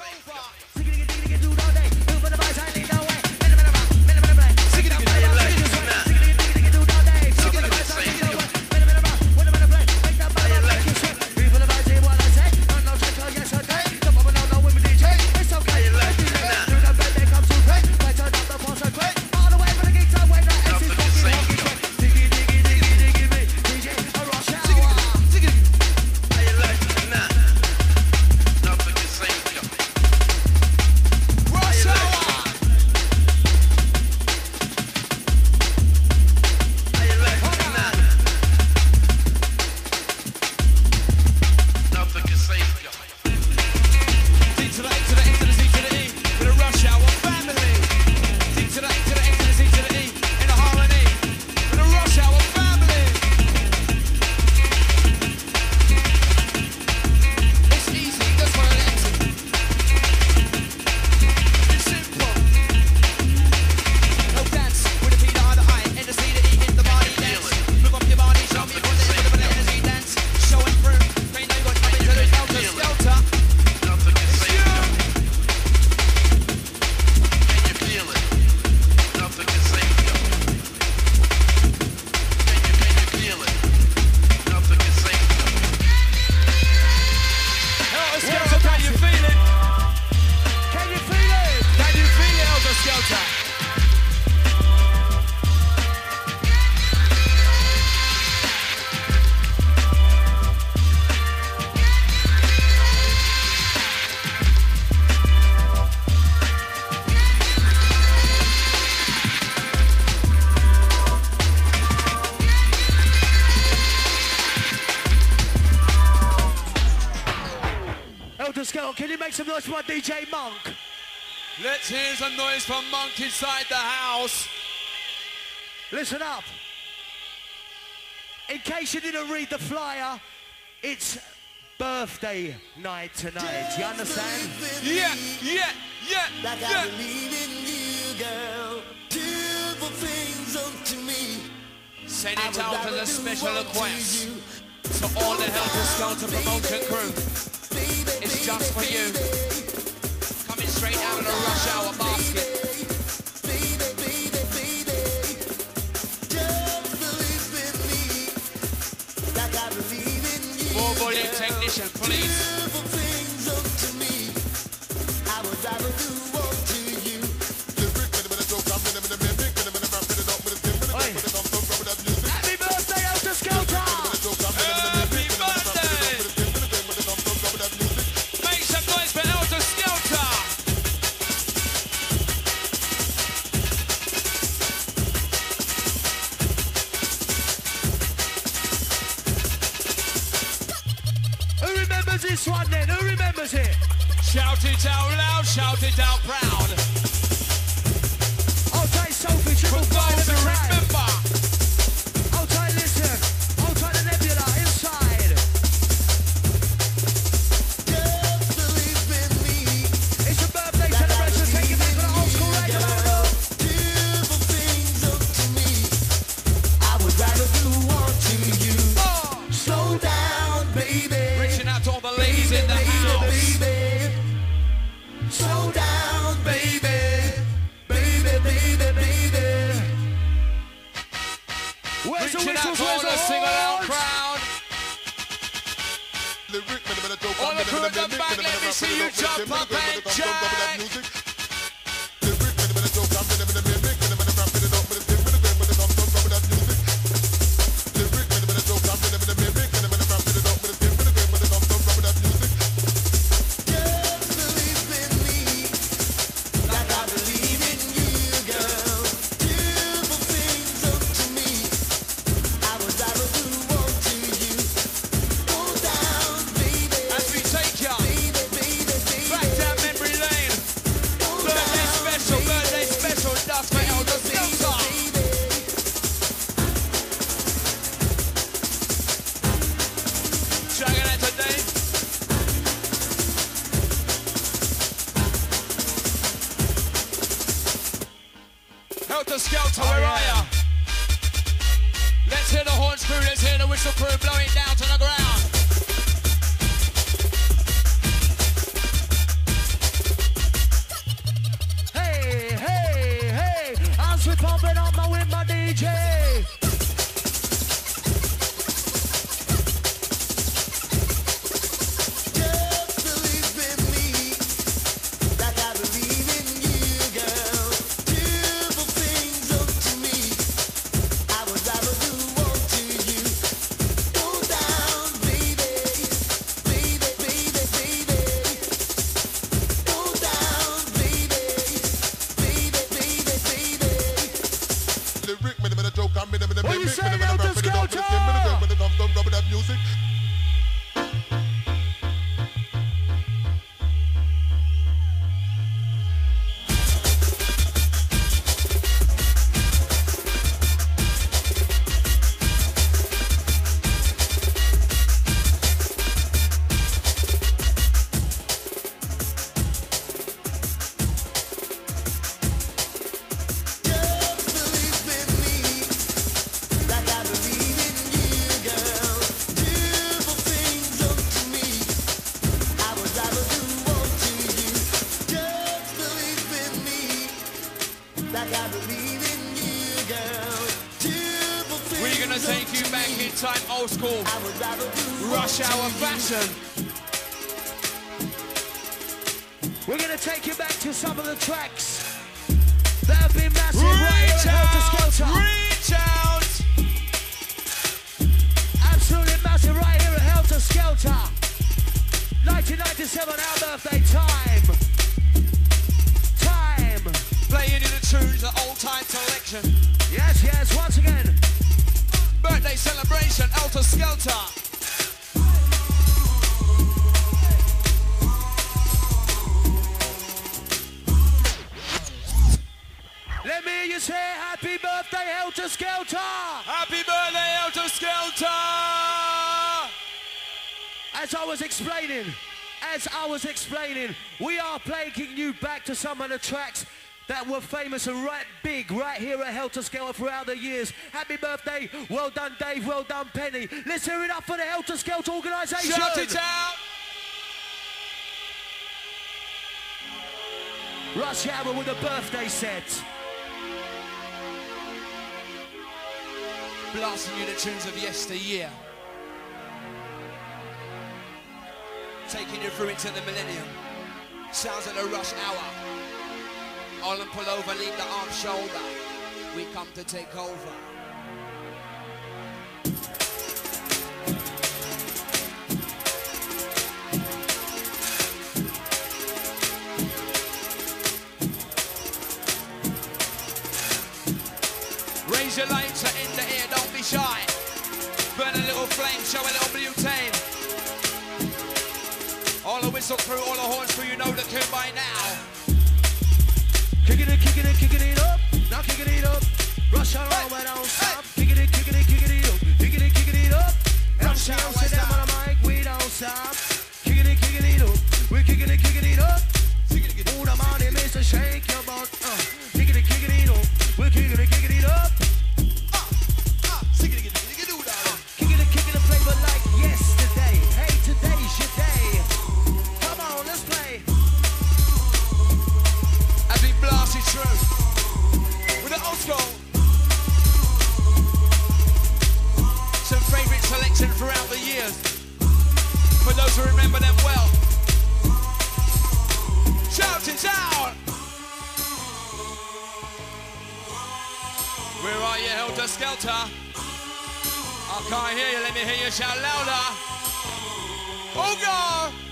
October. DJ Monk. Let's hear some noise from Monk inside the house. Listen up. In case you didn't read the flyer, it's birthday night tonight. You understand? Yeah, yeah, yeah, like yeah. I believe in you, girl. Do the things unto me. Send it out as a special request to all the Helter Skelter promotion crew. Just for you straight out of the rush hour basket. More volume technician, please. reaching out towards the single-out crowd. All the crew in the back, let me see you jump up and jack. What you saying, Helter you back in time, old school, rush hour fashion. We're gonna take you back to some of the tracks that have been massive right Reach here at Helter out, reach out. Absolutely massive right here at Helter Skelter. 1997, our birthday time. Time. Playing you the tunes, the old time selection. Yes, yes, once again. Birthday celebration, Alta Skelter. Let me hear you say happy birthday, Helter Skelter. Happy birthday, Alta Skelter! As I was explaining, as I was explaining, we are taking you back to some of the tracks that were famous and right big right here at Helter Skelter throughout the years. Happy birthday, well done Dave, well done Penny. Let's hear it up for the Helter Skelter organisation. Shout it out! Rush Hour with a birthday set. Blasting you the tunes of yesteryear. Taking you through into the millennium. Sounds of the rush hour. All and pull over, leave the arm shoulder. We come to take over. Raise your lighter in the air, don't be shy. Burn a little flame, show a little butane. All the whistle crew, all the horns crew, you know the tune by now. Kicking it, kicking it, kicking it up. Now kicking it up. Rush Hour, Hey, we don't hey. stop. Kicking it, kicking it, kicking it up. Kicking it, kicking it up. Rush MC, sit down on the mic, we don't stop. Can't hear you, let me hear you shout louder. Oh God!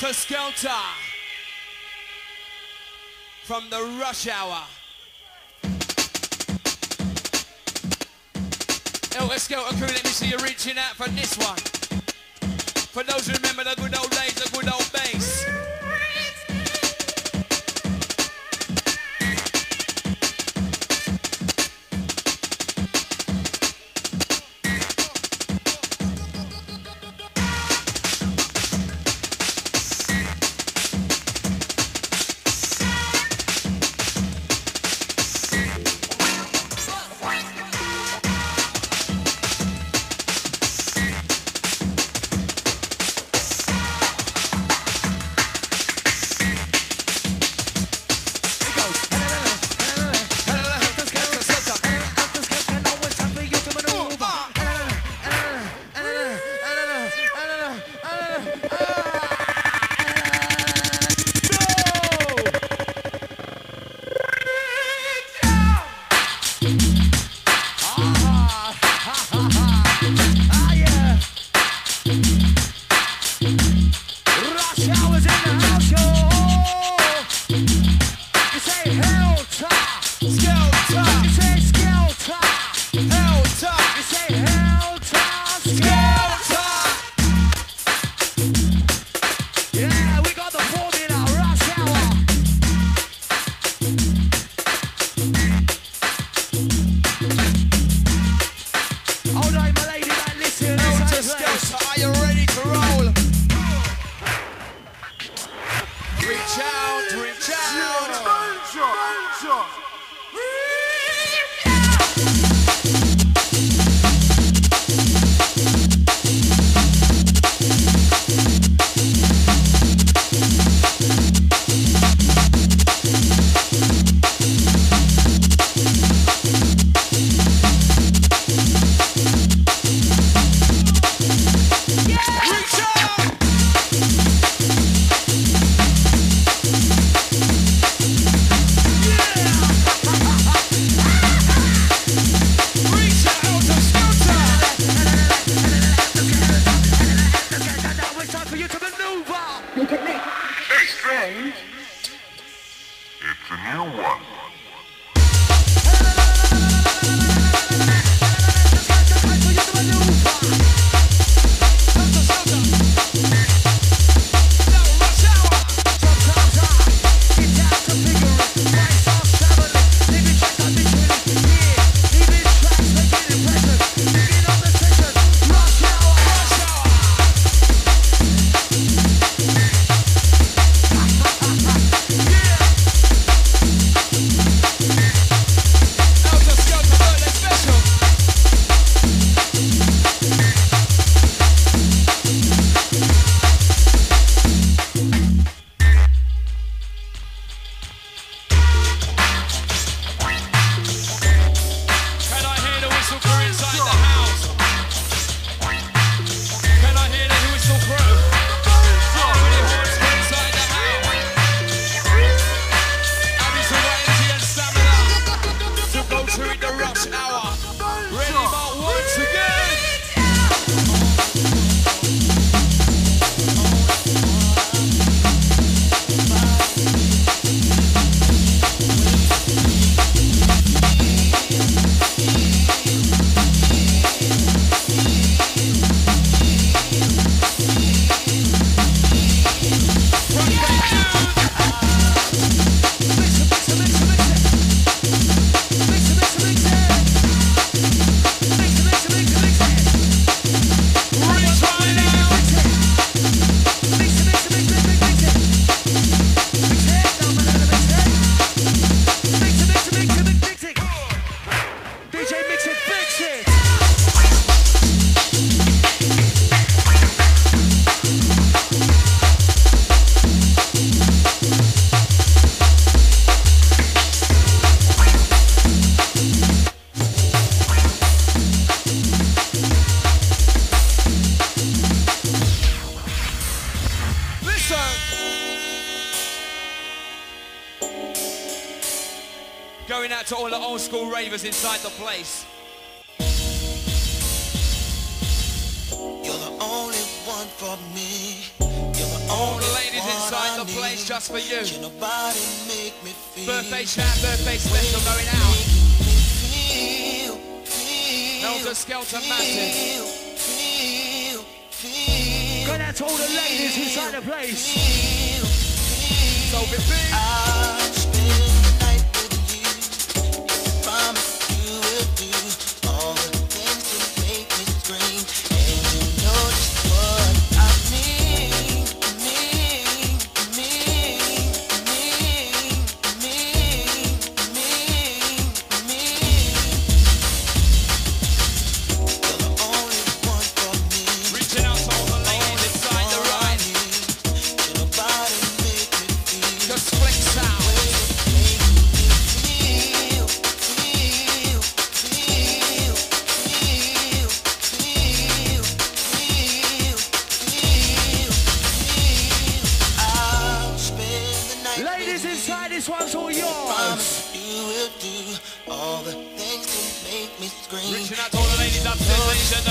Helter Skelter from the rush hour. Helter Skelter crew, let me see you reaching out for this one. For those who remember the good old days, the good old days. It's a massive. The ladies inside the place. So big. I spend the night with you. Promise you will do. Reaching out to all the ladies upstairs, ladies and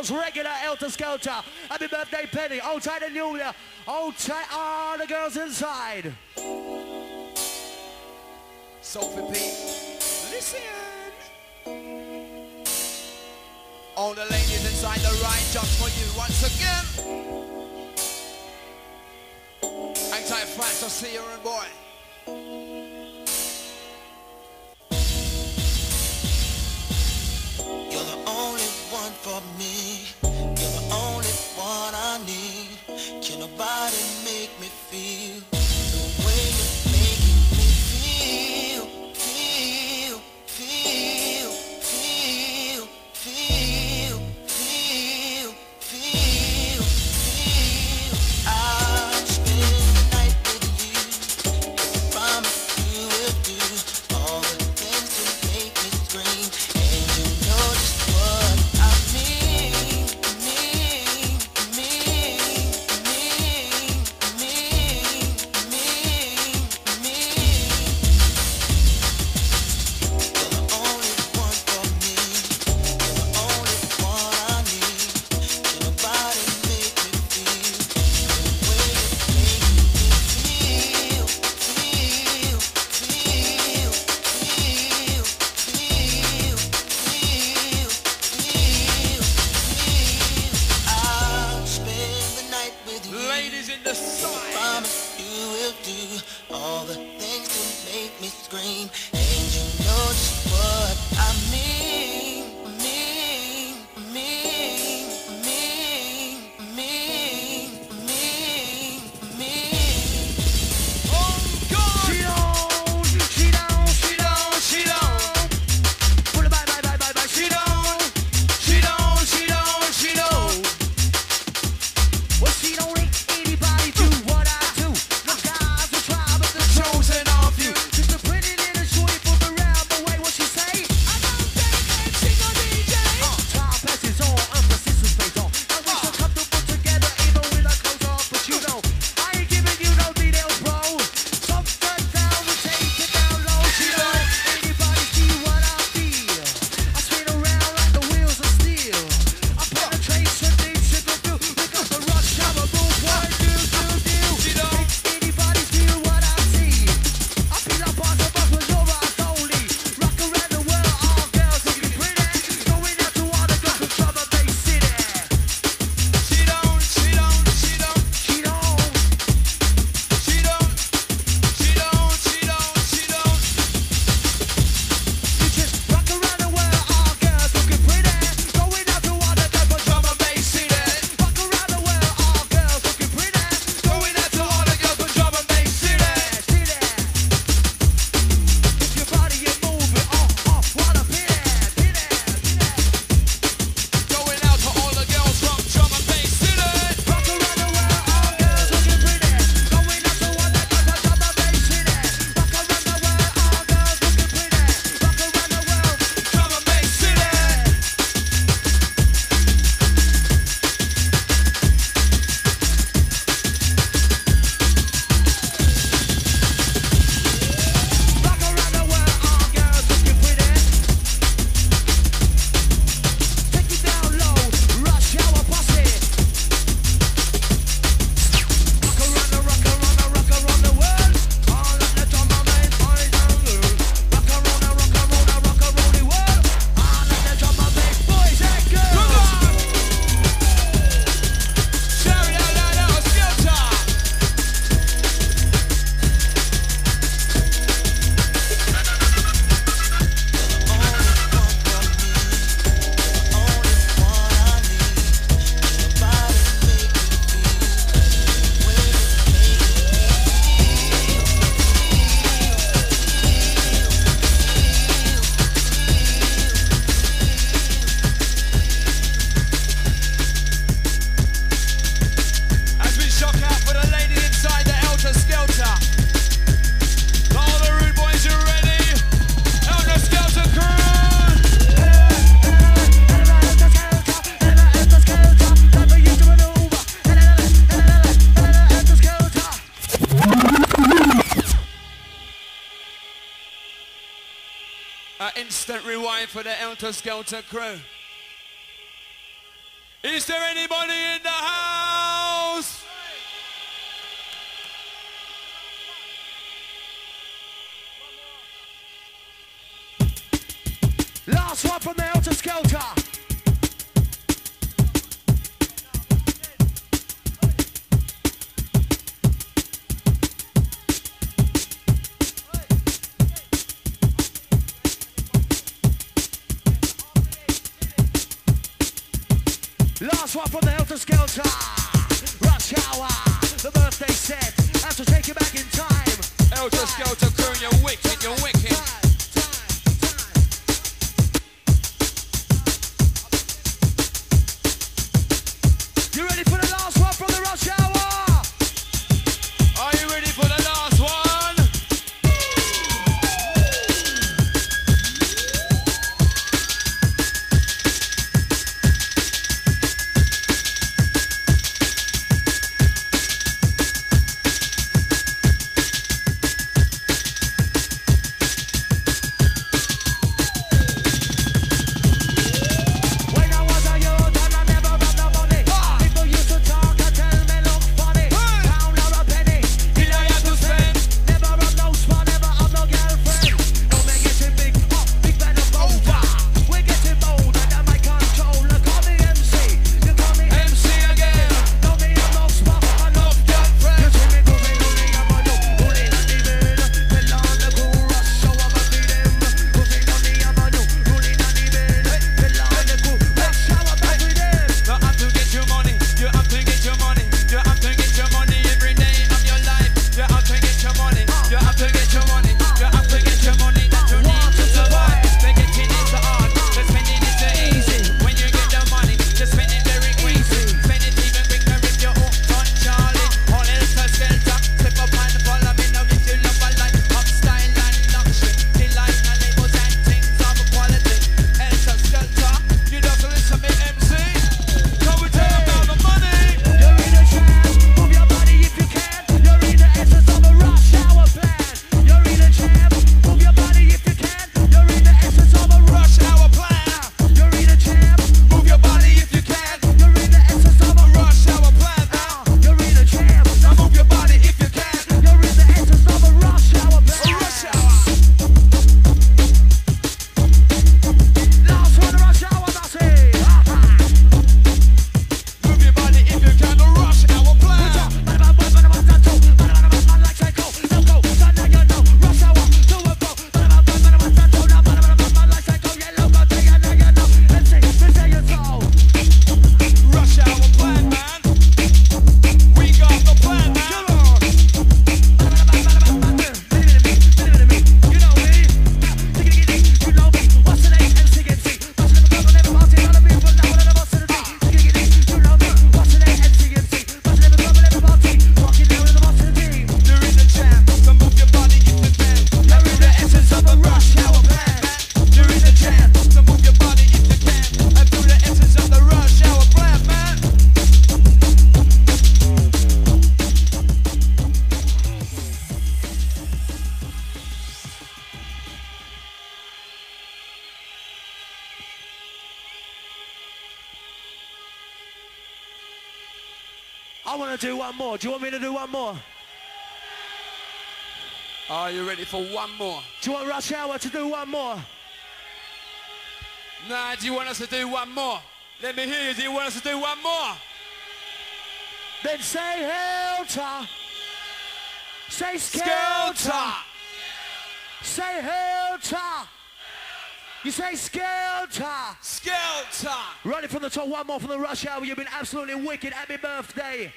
girls, regular Elter Skelter. Happy birthday, Penny. Old tight and Year. Old, tight, all ah, the girls inside. Sophie P. Listen. All the ladies inside the ride just for you once again. Anti-fantasy, you're a boy. time for the Elter Skelter crew. Is there anybody in the house? Last one from the Elter Skelter. That's one from the Helter Skelter. Rush hour, the birthday set. I have to take you back in time. Helter Skelter, crew, you're wicked, you're wicked. do one more? Do you want me to do one more? Are you ready for one more? Do you want Rush Hour to do one more? Nah, do you want us to do one more? Let me hear you. Do you want us to do one more? Then say Helter. Say Skelter. Skelter. Say Helter. You say Skelter. Skelter. Run it from the top. One more from the rush hour. You've been absolutely wicked. Happy birthday.